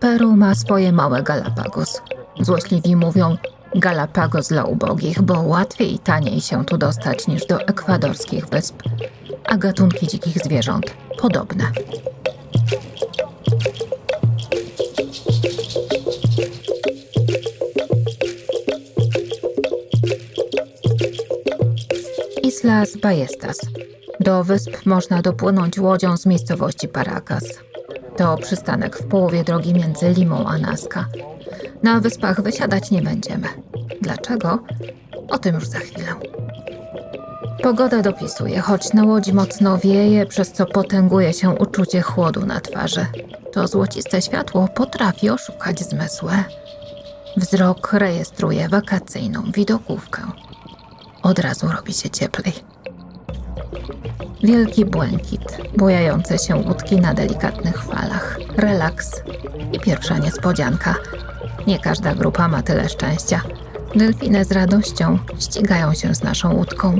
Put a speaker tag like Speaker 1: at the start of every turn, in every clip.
Speaker 1: Peru ma swoje małe Galapagos. Złośliwi mówią Galapagos dla ubogich, bo łatwiej i taniej się tu dostać niż do ekwadorskich wysp, a gatunki dzikich zwierząt podobne. Islas Ballestas. Do wysp można dopłynąć łodzią z miejscowości Paracas. To przystanek w połowie drogi między Limą a Nazca. Na wyspach wysiadać nie będziemy. Dlaczego? O tym już za chwilę. Pogoda dopisuje, choć na łodzi mocno wieje, przez co potęguje się uczucie chłodu na twarzy. To złociste światło potrafi oszukać zmysły. Wzrok rejestruje wakacyjną widokówkę. Od razu robi się cieplej. Wielki błękit, bujające się łódki na delikatnych falach, relaks i pierwsza niespodzianka. Nie każda grupa ma tyle szczęścia. Delfiny z radością ścigają się z naszą łódką.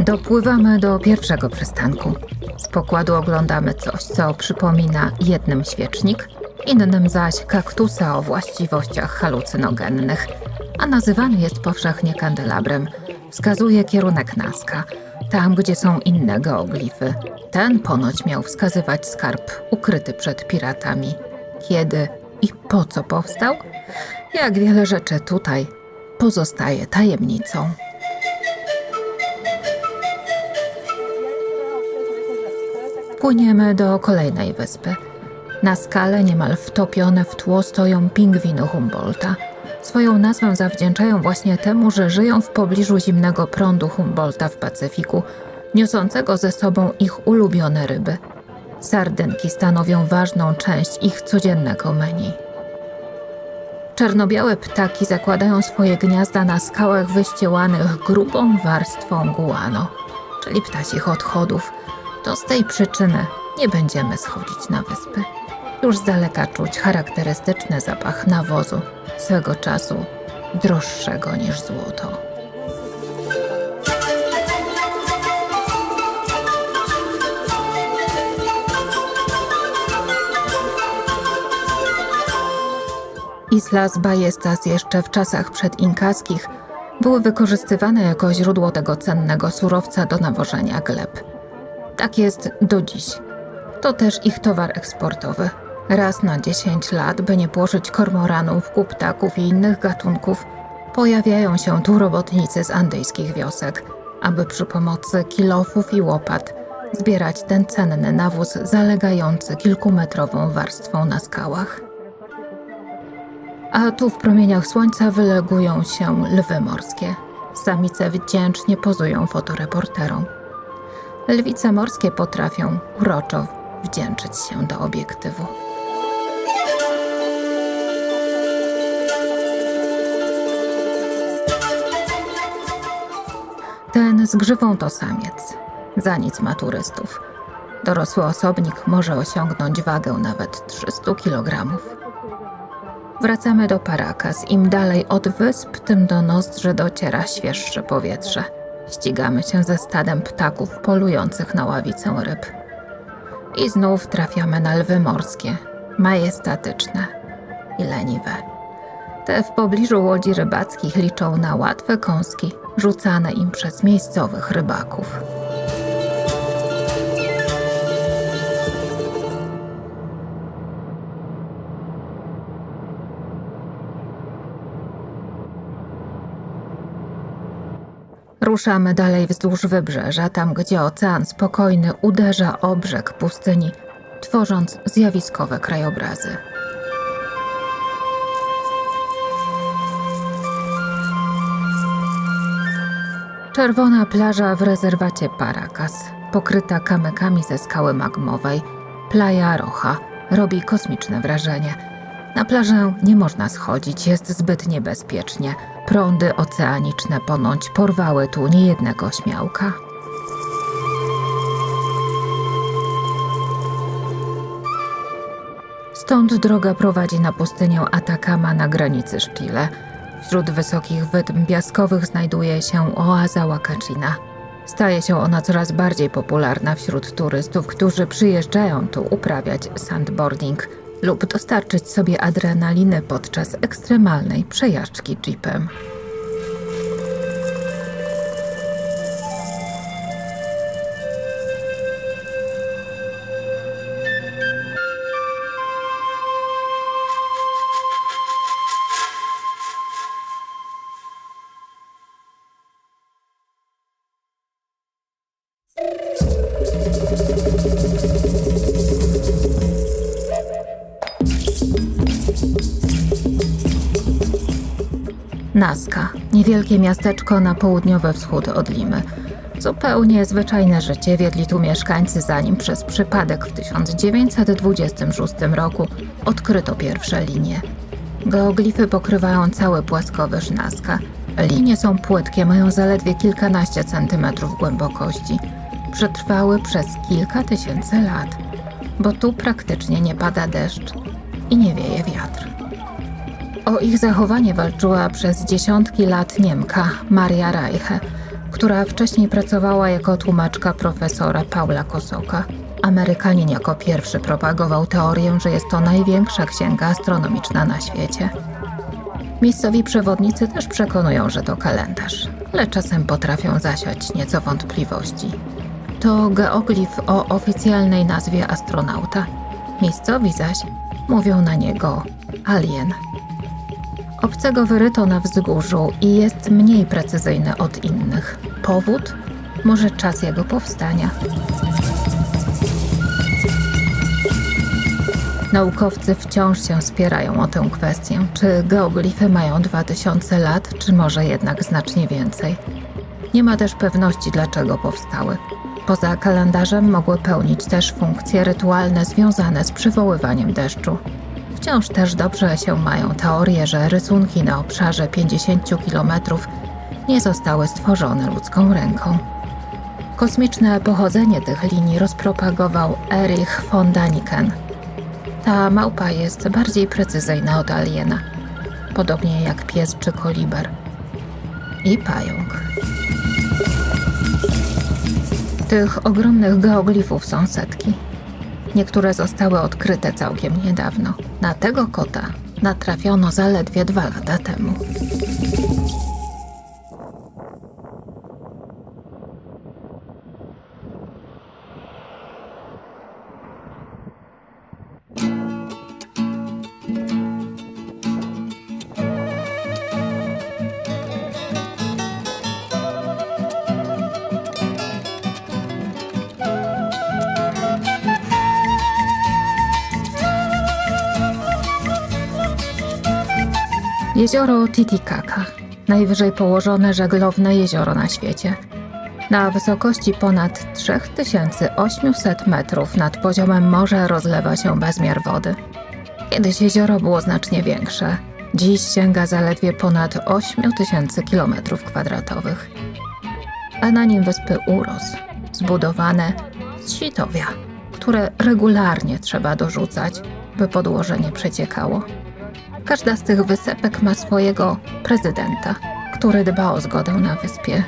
Speaker 1: Dopływamy do pierwszego przystanku. Z pokładu oglądamy coś, co przypomina jednym świecznik, innym zaś kaktusa o właściwościach halucynogennych, a nazywany jest powszechnie kandelabrem. Wskazuje kierunek Nazca, tam gdzie są inne geoglify. Ten ponoć miał wskazywać skarb ukryty przed piratami. Kiedy i po co powstał? Jak wiele rzeczy tutaj pozostaje tajemnicą. Płyniemy do kolejnej wyspy. Na skale niemal wtopione w tło stoją pingwiny Humboldta. Swoją nazwę zawdzięczają właśnie temu, że żyją w pobliżu zimnego prądu Humboldta w Pacyfiku, niosącego ze sobą ich ulubione ryby. Sardynki stanowią ważną część ich codziennego menu. Czarnobiałe ptaki zakładają swoje gniazda na skałach wyściełanych grubą warstwą guano, czyli ptasich odchodów. To z tej przyczyny nie będziemy schodzić na wyspy. Już z daleka czuć charakterystyczny zapach nawozu, swego czasu droższego niż złoto. Islas Ballestas jeszcze w czasach przedinkaskich były wykorzystywane jako źródło tego cennego surowca do nawożenia gleb. Tak jest do dziś. To też ich towar eksportowy. Raz na 10 lat, by nie płożyć kormoranów, kuptaków i innych gatunków, pojawiają się tu robotnicy z andyjskich wiosek, aby przy pomocy kilofów i łopat zbierać ten cenny nawóz zalegający kilkumetrową warstwą na skałach a tu w promieniach słońca wylegują się lwy morskie. Samice wdzięcznie pozują fotoreporterom. Lwice morskie potrafią uroczo wdzięczyć się do obiektywu. Z grzywą to samiec. Za nic ma turystów. Dorosły osobnik może osiągnąć wagę nawet 300 kilogramów. Wracamy do Paracas. Im dalej od wysp, tym do nozdrzy dociera świeższe powietrze. Ścigamy się ze stadem ptaków polujących na ławicę ryb. I znów trafiamy na lwy morskie, majestatyczne i leniwe. Te w pobliżu łodzi rybackich liczą na łatwe kąski rzucane im przez miejscowych rybaków. Ruszamy dalej wzdłuż wybrzeża, tam gdzie ocean spokojny uderza o brzeg pustyni, tworząc zjawiskowe krajobrazy. Czerwona plaża w rezerwacie Paracas, pokryta kamykami ze skały magmowej, Playa Roja, robi kosmiczne wrażenie. Na plażę nie można schodzić, jest zbyt niebezpiecznie – Prądy oceaniczne ponoć porwały tu niejednego śmiałka. Stąd droga prowadzi na pustynię Atakama na granicy z Chile. Wśród wysokich wydm piaskowych znajduje się oaza Wakachina. Staje się ona coraz bardziej popularna wśród turystów, którzy przyjeżdżają tu uprawiać sandboarding lub dostarczyć sobie adrenaliny podczas ekstremalnej przejażdżki jeepem. Nazca, niewielkie miasteczko na południowy wschód od Limy. Zupełnie zwyczajne życie wiedli tu mieszkańcy, zanim przez przypadek w 1926 roku odkryto pierwsze linie. Geoglify pokrywają cały płaskowyż Nazca. Linie są płytkie, mają zaledwie kilkanaście centymetrów głębokości. Przetrwały przez kilka tysięcy lat, bo tu praktycznie nie pada deszcz i nie wieje wiatr. O ich zachowanie walczyła przez dziesiątki lat Niemka Maria Reiche, która wcześniej pracowała jako tłumaczka profesora Paula Kosoka. Amerykanin jako pierwszy propagował teorię, że jest to największa księga astronomiczna na świecie. Miejscowi przewodnicy też przekonują, że to kalendarz, ale czasem potrafią zasiać nieco wątpliwości. To geoglif o oficjalnej nazwie astronauta. Miejscowi zaś mówią na niego alien. Obcego wyryto na wzgórzu i jest mniej precyzyjny od innych. Powód? Może czas jego powstania. Naukowcy wciąż się spierają o tę kwestię, czy geoglify mają 2000 lat, czy może jednak znacznie więcej. Nie ma też pewności, dlaczego powstały. Poza kalendarzem mogły pełnić też funkcje rytualne związane z przywoływaniem deszczu. Wciąż też dobrze się mają teorie, że rysunki na obszarze 50 km nie zostały stworzone ludzką ręką. Kosmiczne pochodzenie tych linii rozpropagował Erich von Daniken. Ta małpa jest bardziej precyzyjna od aliena, podobnie jak pies czy koliber. I pająk. Tych ogromnych geoglifów są setki. Niektóre zostały odkryte całkiem niedawno. Na tego kota natrafiono zaledwie dwa lata temu. Jezioro Titicaca, najwyżej położone żeglowne jezioro na świecie. Na wysokości ponad 3800 metrów nad poziomem morza rozlewa się bezmiar wody. Kiedyś jezioro było znacznie większe, dziś sięga zaledwie ponad 8000 km kwadratowych. A na nim wyspy Uros, zbudowane z sitowia, które regularnie trzeba dorzucać, by podłoże nie przeciekało. Każda z tych wysepek ma swojego prezydenta, który dba o zgodę na wyspie,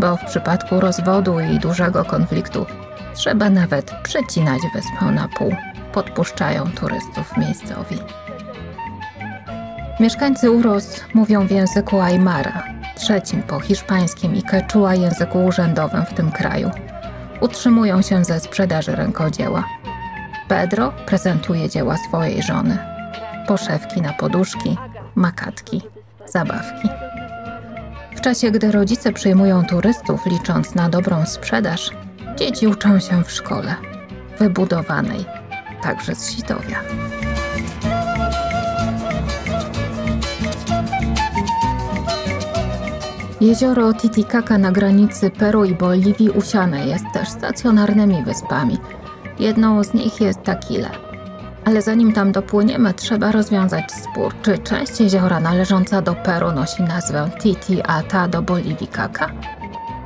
Speaker 1: bo w przypadku rozwodu i dużego konfliktu trzeba nawet przecinać wyspę na pół. Podpuszczają turystów miejscowi. Mieszkańcy Uros mówią w języku Aymara, trzecim po hiszpańskim i quechua języku urzędowym w tym kraju. Utrzymują się ze sprzedaży rękodzieła. Pedro prezentuje dzieła swojej żony, poszewki na poduszki, makatki, zabawki. W czasie, gdy rodzice przyjmują turystów, licząc na dobrą sprzedaż, dzieci uczą się w szkole, wybudowanej także z sitowia. Jezioro Titicaca na granicy Peru i Boliwii usiane jest też stacjonarnymi wyspami. Jedną z nich jest Taquile – ale zanim tam dopłyniemy, trzeba rozwiązać spór, czy część jeziora należąca do Peru nosi nazwę Titi, a ta do Boliwii Kaka.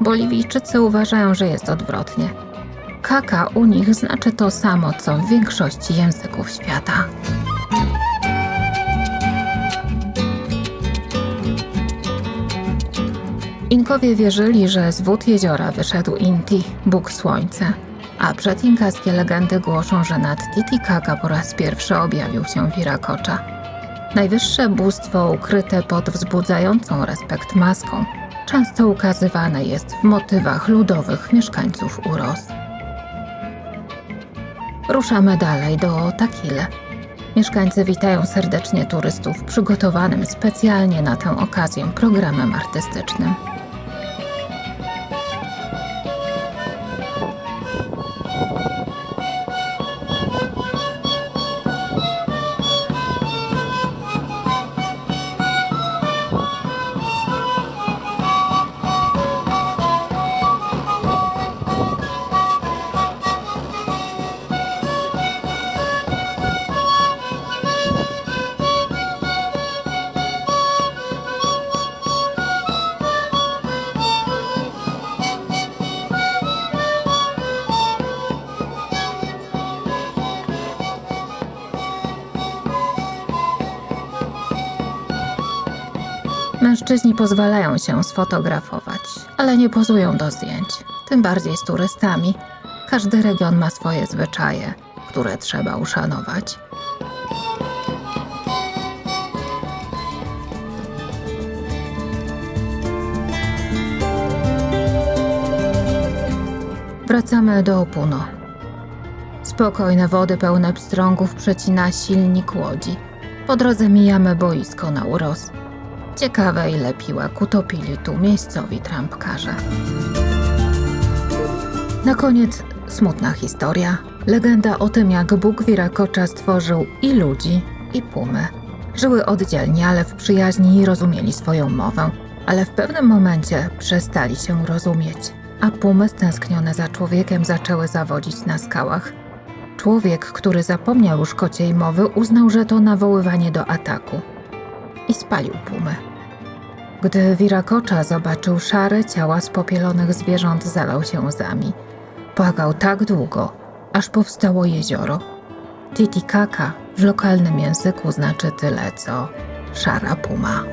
Speaker 1: Boliwijczycy uważają, że jest odwrotnie. Kaka u nich znaczy to samo, co w większości języków świata. Inkowie wierzyli, że z wód jeziora wyszedł Inti, Bóg Słońca, a przedinkaskie legendy głoszą, że nad Titicaca po raz pierwszy objawił się Wirakocza. Najwyższe bóstwo ukryte pod wzbudzającą respekt maską często ukazywane jest w motywach ludowych mieszkańców Uros. Ruszamy dalej do Takile. Mieszkańcy witają serdecznie turystów przygotowanym specjalnie na tę okazję programem artystycznym. Mężczyźni pozwalają się sfotografować, ale nie pozują do zdjęć, tym bardziej z turystami. Każdy region ma swoje zwyczaje, które trzeba uszanować. Wracamy do Opuno. Spokojne wody pełne pstrągów przecina silnik łodzi. Po drodze mijamy boisko na uros. Ciekawe, ile piłek utopili tu miejscowi trampkarze. Na koniec smutna historia. Legenda o tym, jak Bóg Wirakocza stworzył i ludzi, i pumy. Żyły oddzielnie, ale w przyjaźni rozumieli swoją mowę, ale w pewnym momencie przestali się rozumieć, a pumy stęsknione za człowiekiem zaczęły zawodzić na skałach. Człowiek, który zapomniał już kociej mowy, uznał, że to nawoływanie do ataku i spalił pumę. Gdy Wirakocza zobaczył szare ciała spopielonych zwierząt, zalał się łzami. Płakał tak długo, aż powstało jezioro. Titicaca w lokalnym języku znaczy tyle co szara puma.